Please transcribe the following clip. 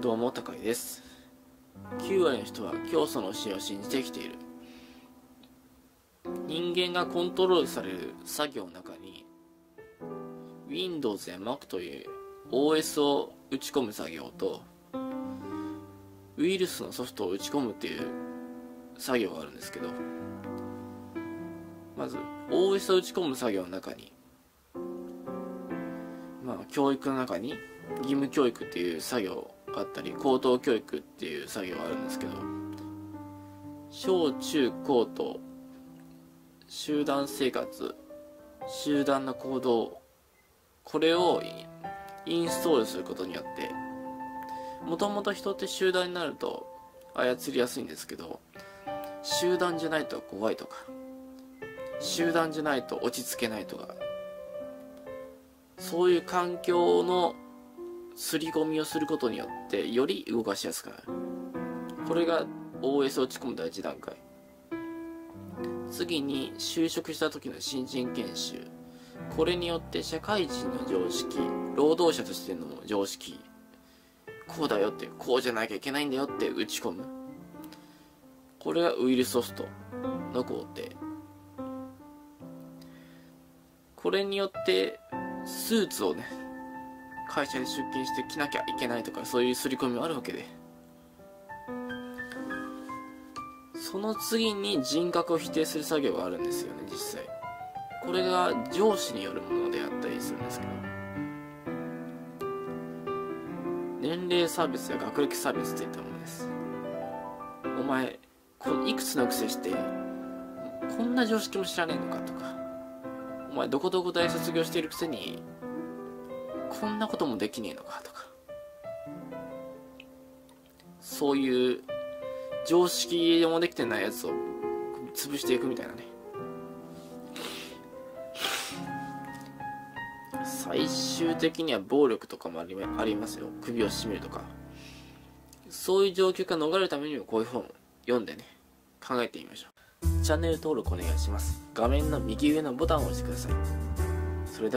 どうも高井です。9割の人は教祖の教えを信じてきている。人間がコントロールされる作業の中に Windows や Mac という OS を打ち込む作業とウイルスのソフトを打ち込むっていう作業があるんですけどまず OS を打ち込む作業の中にまあ教育の中に義務教育っていう作業があったり高等教育っていう作業があるんですけど小中高と集団生活集団の行動これをインストールすることによってもともと人って集団になると操りやすいんですけど集団じゃないと怖いとか集団じゃないと落ち着けないとかそういう環境のすり込みをすることによってより動かしやすくなる。これが OS を打ち込む第一段階。次に就職した時の新人研修。これによって社会人の常識労働者としての常識。こうだよってこうじゃなきゃいけないんだよって打ち込む。これがウイルスソフト。の工程。これによってスーツをね会社に出勤して着なきゃいけないとかそういう刷り込みもあるわけで。その次に人格を否定する作業があるんですよね実際。これが上司によるものであったりするんですけど。年齢差別や学歴差別といったものです。お前こいくつの癖してこんな常識も知らねえのかとか。お前どこどこ大卒業しているくせにこんなこともできねえのかとか。そういう常識もできてないやつを潰していくみたいなね。最終的には暴力とかもありますよ。首を絞めるとか。そういう状況から逃れるためにもこういう本を読んでね。考えてみましょう。チャンネル登録お願いします。画面の右上のボタンを押してください。それでは。